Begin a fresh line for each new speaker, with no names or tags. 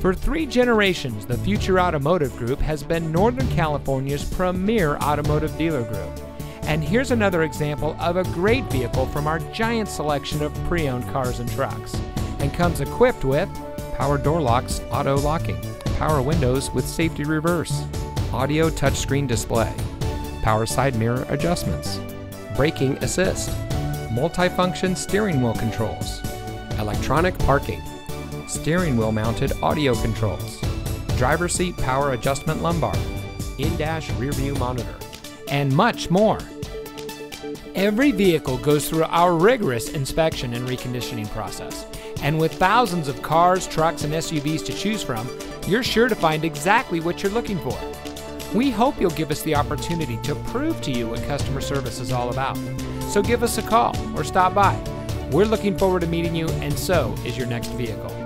For three generations, the Future Automotive Group has been Northern California's premier automotive dealer group. And here's another example of a great vehicle from our giant selection of pre owned cars and trucks. And comes equipped with power door locks, auto locking, power windows with safety reverse, audio touchscreen display, power side mirror adjustments, braking assist, multifunction steering wheel controls, electronic parking, steering wheel mounted audio controls, driver seat power adjustment lumbar, in dash rear view monitor, and much more. Every vehicle goes through our rigorous inspection and reconditioning process. And with thousands of cars, trucks, and SUVs to choose from, you're sure to find exactly what you're looking for. We hope you'll give us the opportunity to prove to you what customer service is all about. So give us a call or stop by. We're looking forward to meeting you, and so is your next vehicle.